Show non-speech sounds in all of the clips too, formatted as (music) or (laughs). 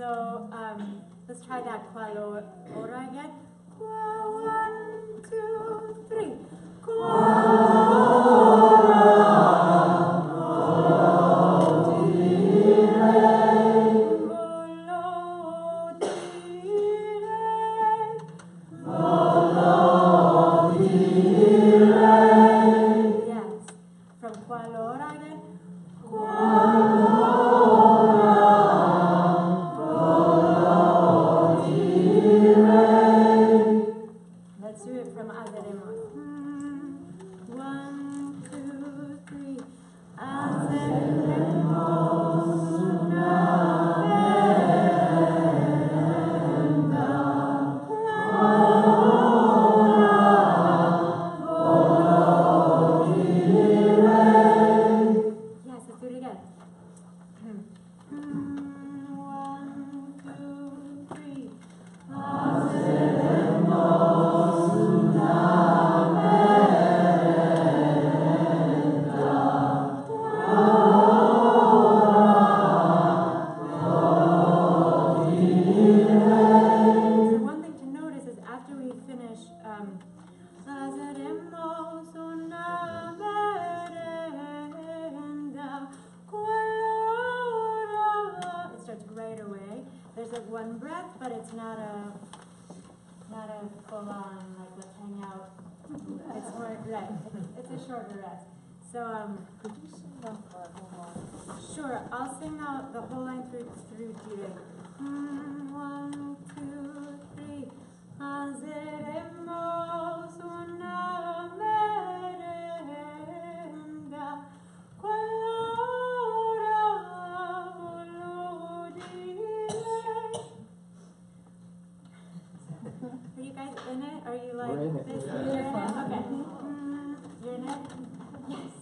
so um, let's try that qualo ora again. Qua, one, two, three. Volo but it's not a, not a full on, like let's hang out. It's (laughs) more, right, it's, it's a shorter rest. So, um, Could you sing part one more? Sure, I'll sing out the whole line through through Gire. Mm, one, two, three. Hazeremos in it? Are you like We're in it. this? Yeah. You're in it? Okay. Mm, you're in it? Yes.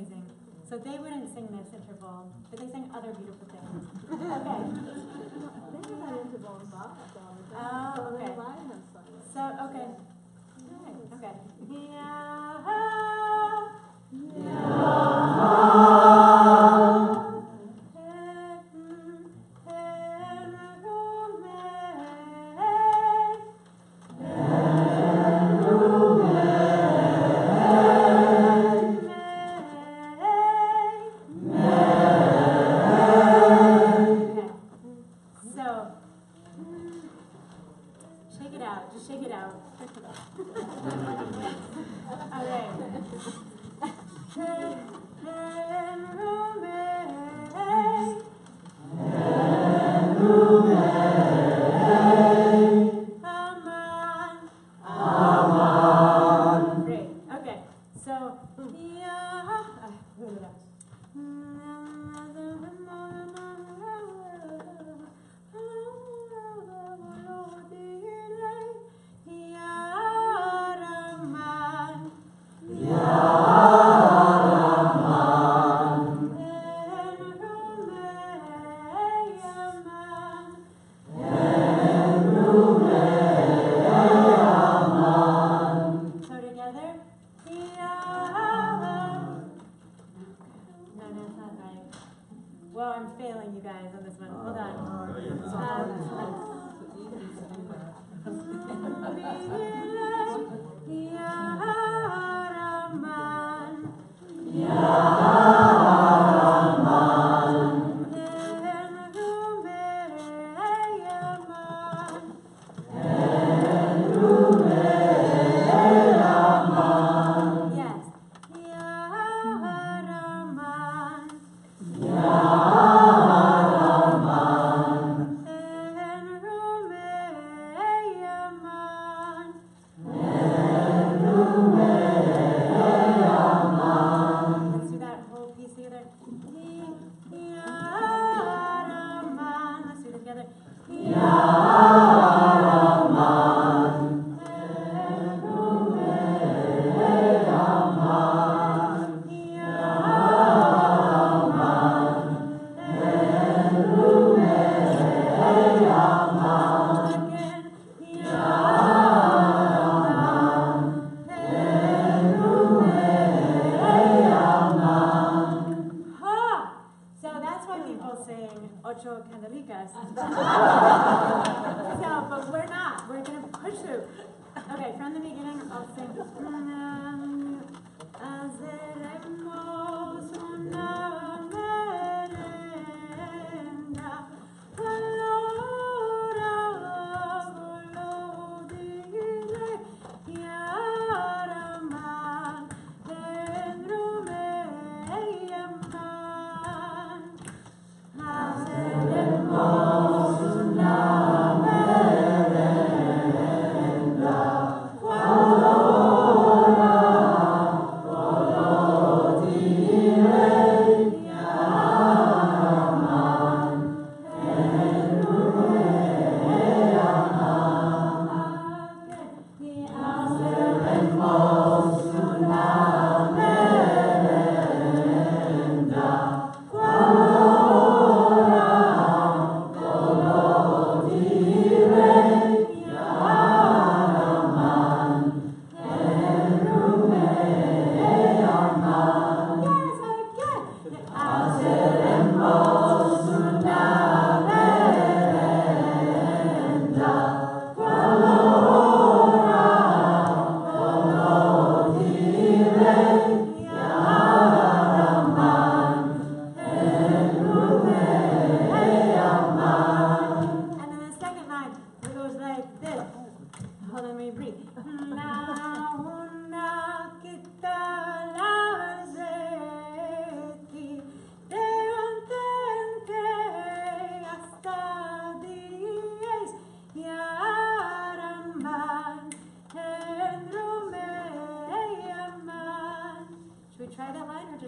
amazing. So they wouldn't sing this interval, but they sang other beautiful things. (laughs) okay. They did interval in Bach. Oh, okay. So, okay. Okay. Okay. Yeah. Yeah.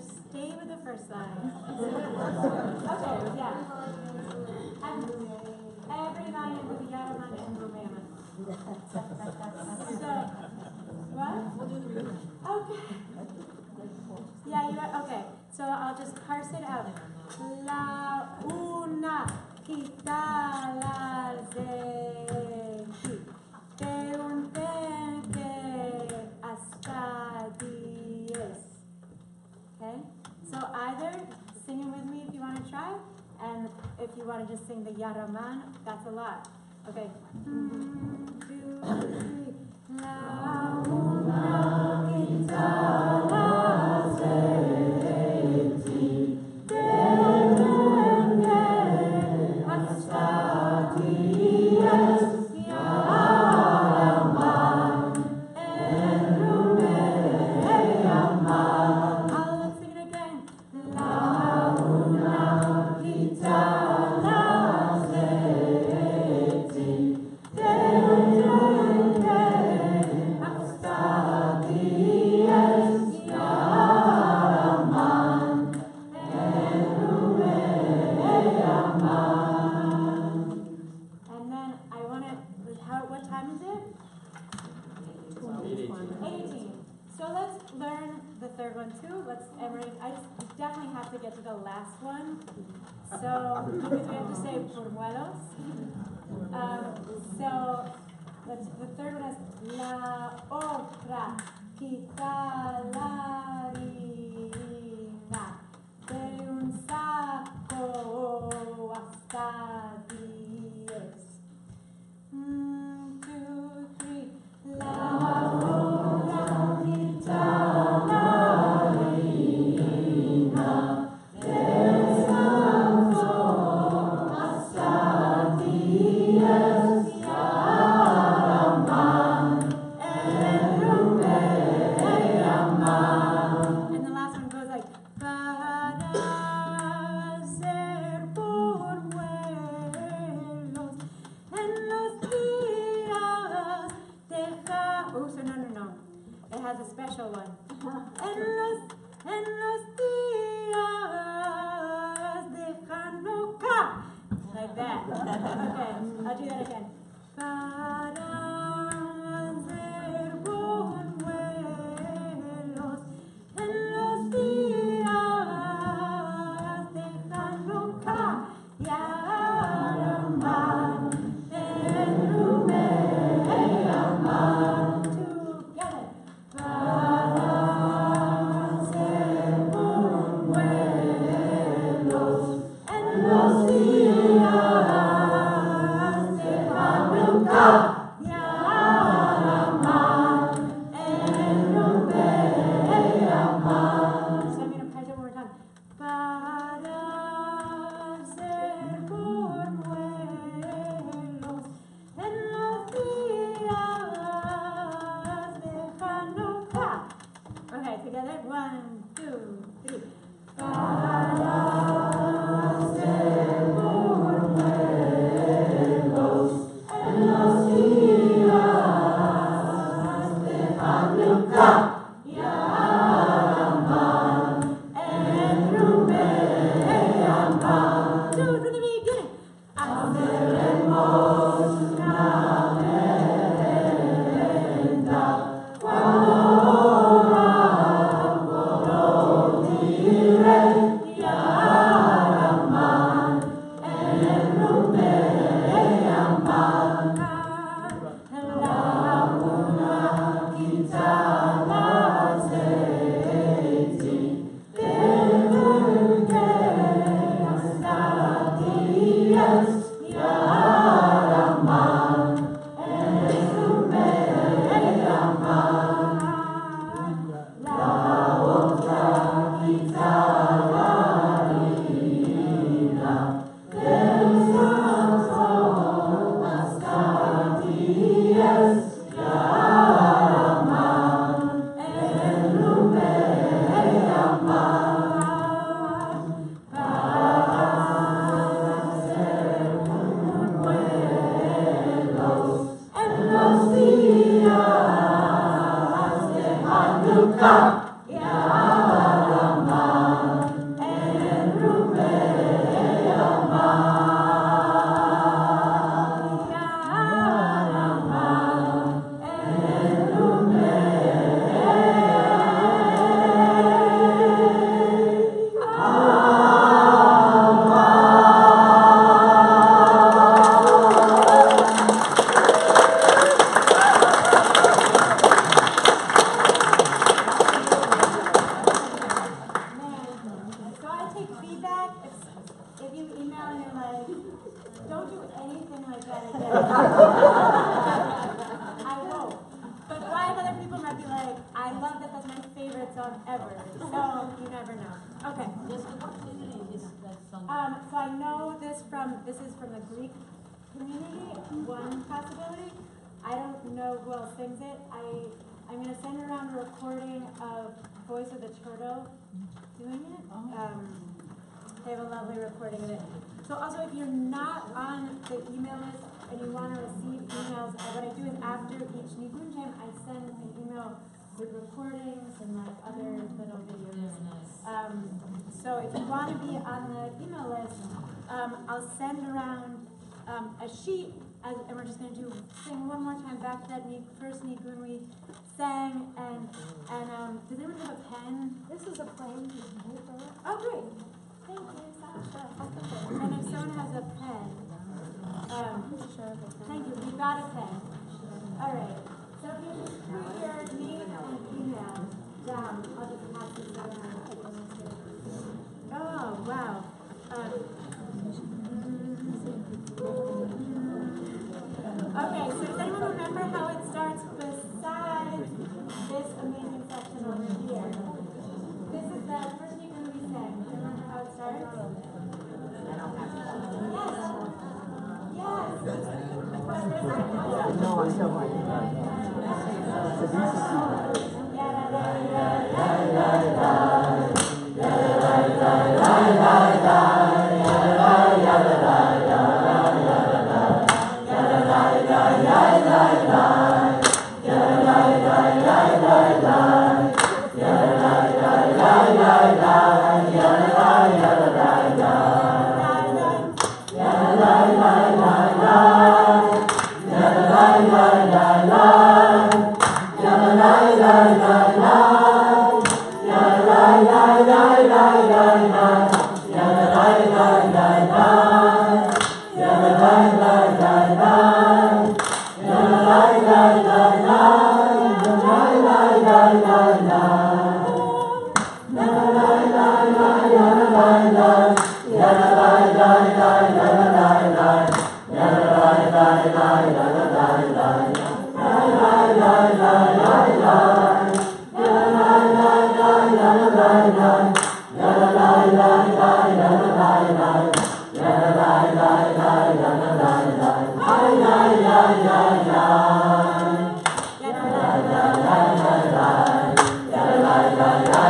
stay with the first line. okay, yeah. And every lion with a Yaraman and Romaman. so, what? We'll do three. Okay. Yeah, you are, okay. So I'll just parse it out. La una quita la zeki. Te un te que hasta di so either sing it with me if you want to try, and if you want to just sing the Ya that's a lot. Okay. Mm -hmm. time is it? 18. So let's learn the third one too. Let's, Emery, I definitely have to get to the last one. So, because we have to say buenos. Um, so, let's, the third one is la otra quita de un saco hasta two, three. now Okay. Um, so I know this from, this is from the Greek community, one possibility. I don't know who else sings it. I, I'm gonna send around a recording of Voice of the Turtle doing it. Um, they have a lovely recording of it. So also, if you're not on the email list and you wanna receive emails, uh, what I do is after each Nigun Jam, I send an email with recordings and like other little videos. Um, so if you want to be on the email list, um, I'll send around um, a sheet, as, and we're just going to do sing one more time back to that ne- first when we sang. And and um, does anyone have a pen? This is a plain piece of paper. Oh, great! Thank you, Sasha. And if someone has a pen, um, thank you. We got a pen. All right. Oh, wow. Okay, so does anyone remember how it starts this amazing section over here? This is the first thing. Do you remember how it starts? Yes. Yes. No, I It's a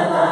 Thank